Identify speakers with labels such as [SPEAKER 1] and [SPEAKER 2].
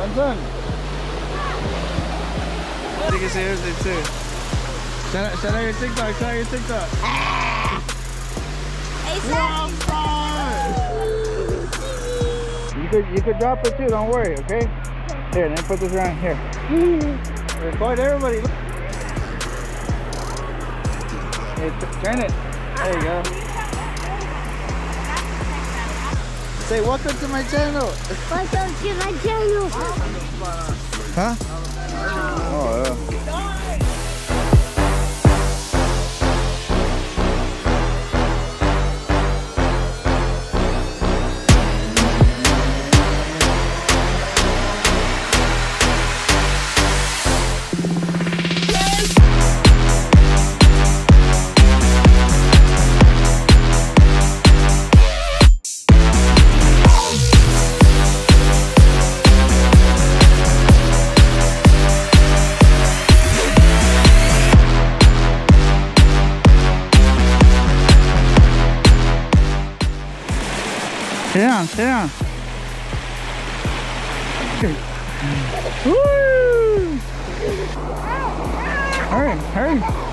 [SPEAKER 1] Pansan. You can see everything too. Shout out, shout out your TikTok, your TikTok. You could you could drop it too, don't worry, okay? Here, then put this around here. Record everybody. Hey, turn it. There you go. Say welcome to my channel.
[SPEAKER 2] Welcome to my channel.
[SPEAKER 1] Huh? Sit down, sit down. Woo! Hurry, hurry.